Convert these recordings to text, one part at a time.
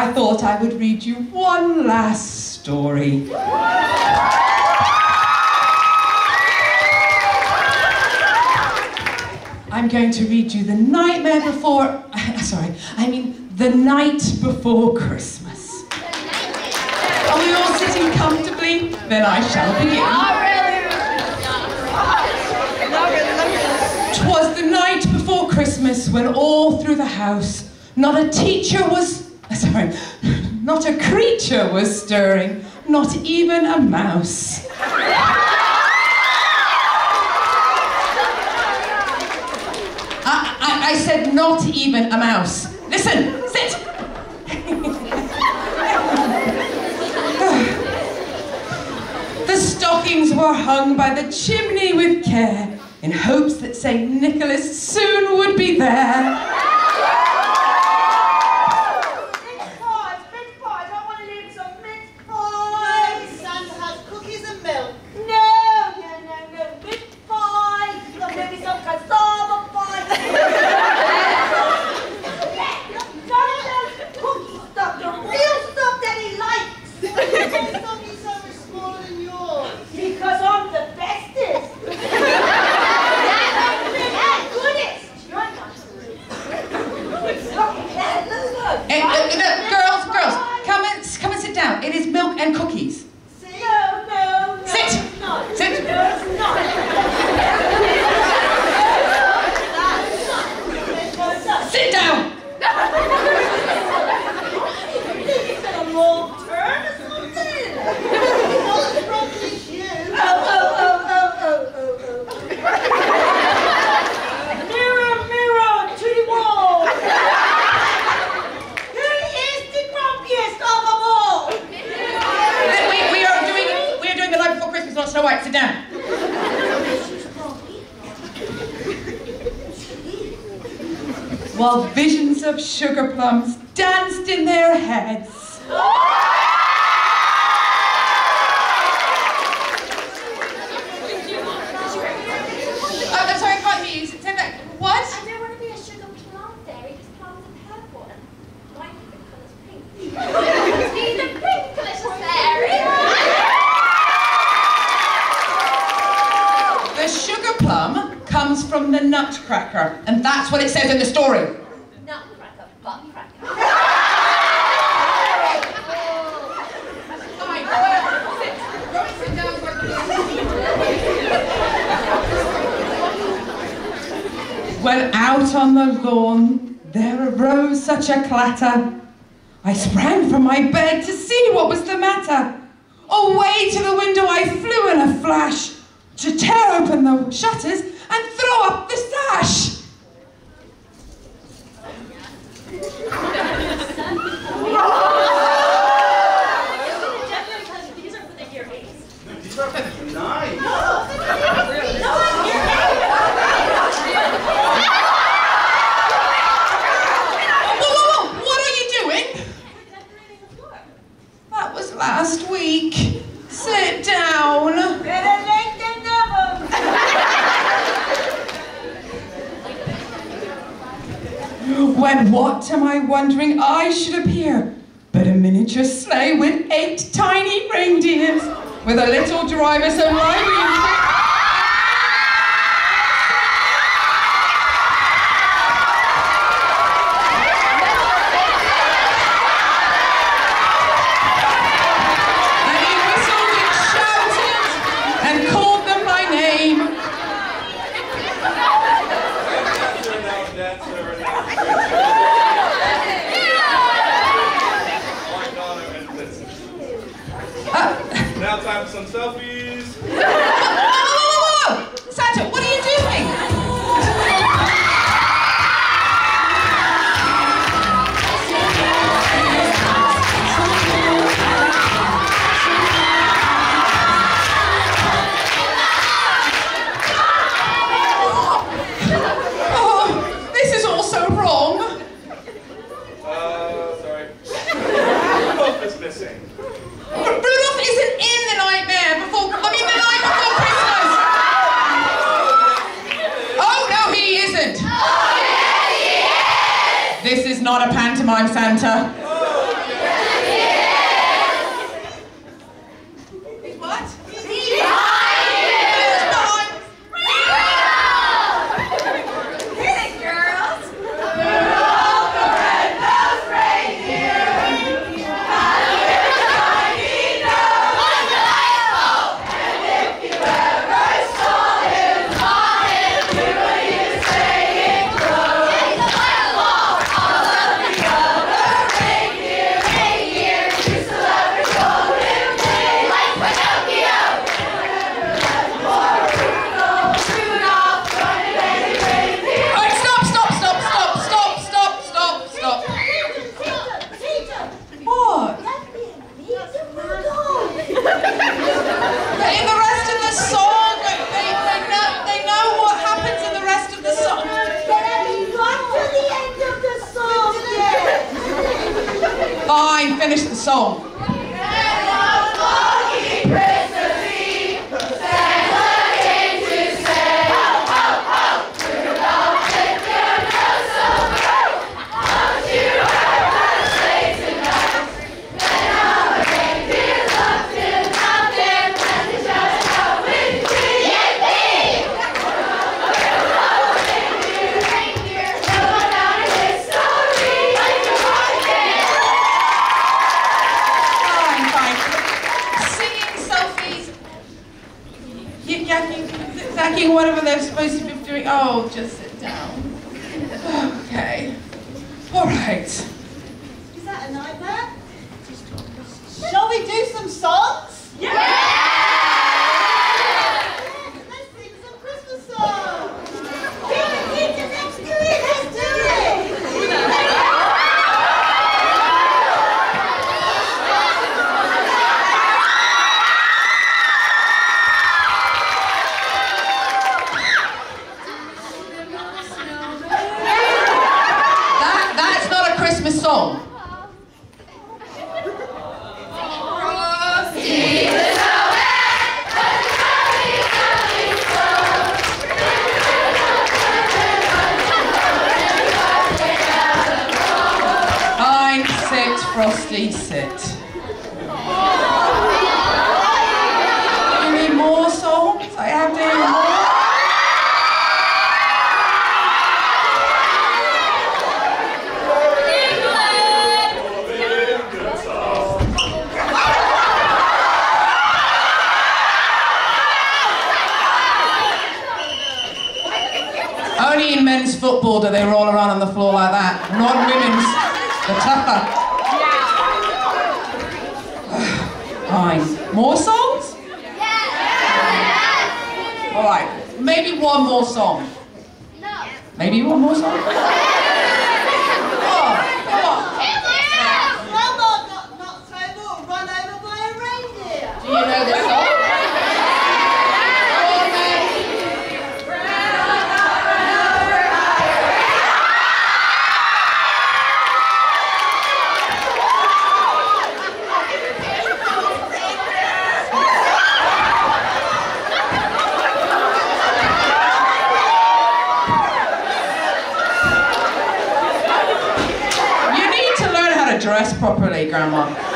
I thought I would read you one last story. I'm going to read you The Nightmare Before, sorry, I mean The Night Before Christmas. Are we all sitting comfortably? Then I shall begin. Twas the night before Christmas when all through the house not a teacher was, not a creature was stirring, not even a mouse. I, I, I said not even a mouse. Listen, sit. the stockings were hung by the chimney with care in hopes that St. Nicholas soon would be there. Mince pies, mince pies. I want to leave some mince pies. Santa has cookies and milk. No, no, no, no. Mince pies. There's maybe some cassava pies. Santa's cookie stuff, the real stuff that he likes. Why is Dobby so much smaller than yours? Because I'm the bestest. Yeah, goodest. You're not. Look, yeah, look, look. Eh, eh, eh, girls, girls, come and, come and sit down. It is milk and cookies. See? No, no, no. Sit. it's not. Sit. No, it's not. No, it's not. Sit down. It's got a long turn or something. What's wrong with you? Oh, oh, oh, oh, oh, oh, oh. Mirror, mirror to the wall. Who is the grumpiest of them all? Eh, We, we are doing we are doing the night before Christmas, not Snow White. Sit down. While visions of sugar plums danced in their heads. Oh, I'm sorry, I can't hear you. Say that. What? I don't want to be a sugar plum fairy because plums are purple and my favourite colour's pink. be the pink delicious fairy. The sugar plum comes from the nutcracker, and that's what it says in the story. Nutcracker, butt cracker. Fine, go sit. Go and sit down. When out on the lawn there arose such a clatter, I sprang from my bed to see what was the matter. Away to the window I flew in a flash to tear open the shutters and throw up the sash. These are for the earrings. Nice. Whoa, whoa, whoa, what are you doing? That was last week. Sit down. Better late than never. When what am I wondering I should appear? But a miniature sleigh with eight tiny reindeers, with a little driver so lively What? whatever they're supposed to be doing. Oh, just sit down. Okay. All right. Frosty lease it. You need more songs? I have to more. Only in men's football do they roll around on the floor like that, not women's. They're tougher. More songs? Yes. All right. Maybe one more song. No. Maybe one more song. dress properly, Grandma.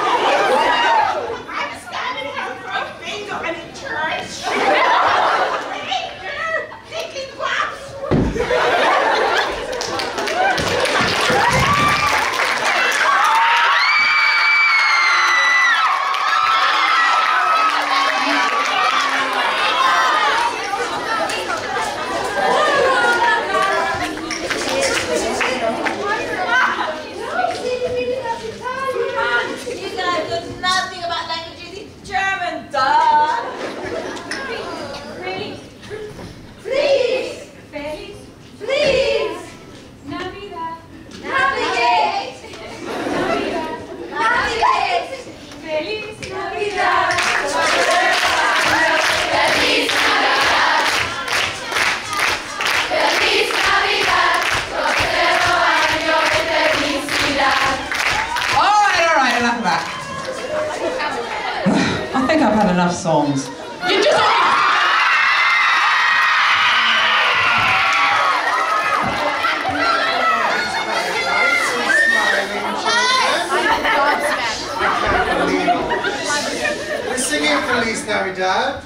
At least now he died.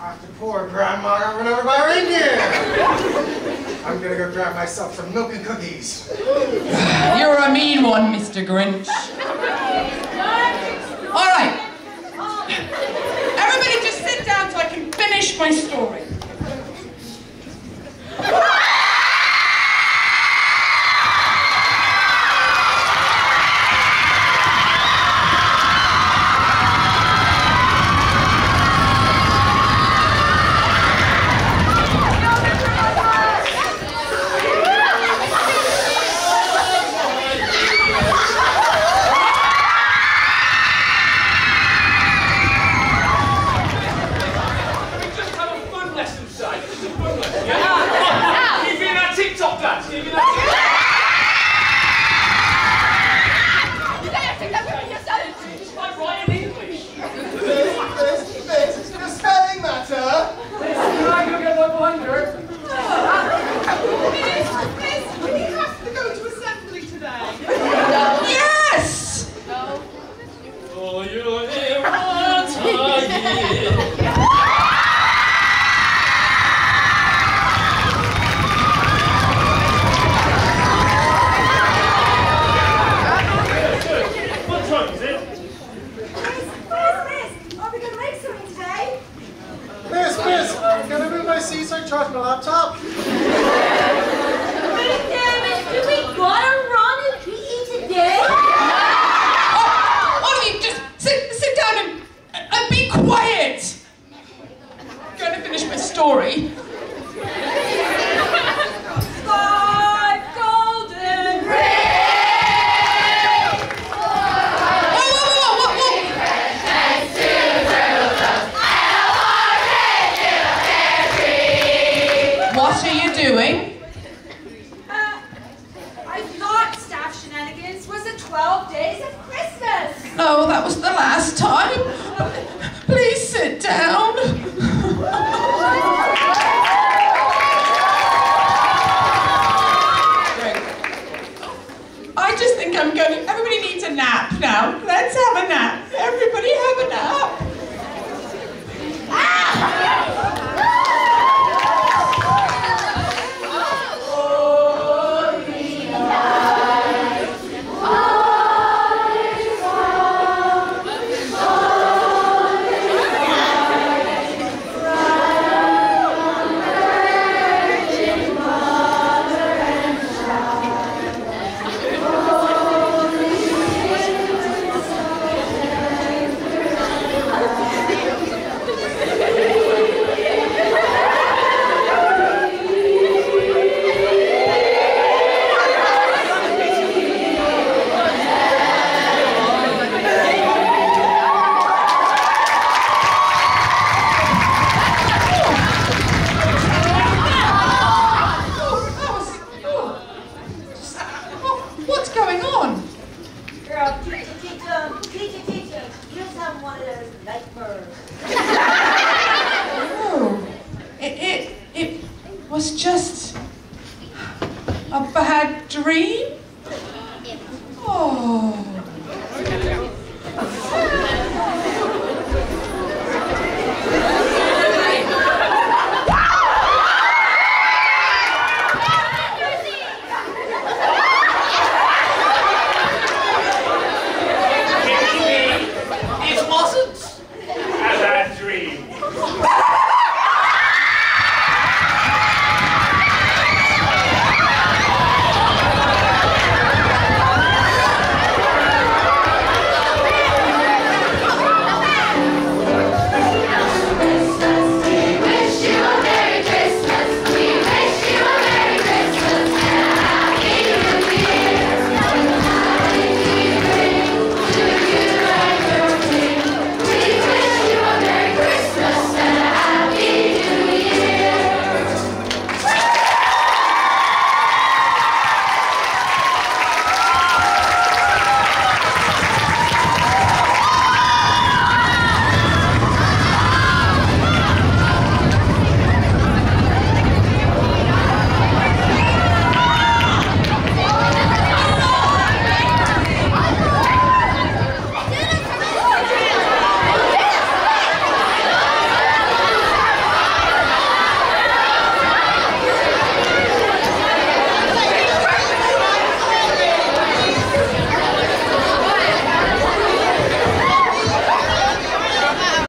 After poor grandma got run over by a reindeer. I'm gonna go grab myself some milk and cookies. You're a mean one, Mr. Grinch. All right. Everybody just sit down so I can finish my story. Dignidade! Dignidade!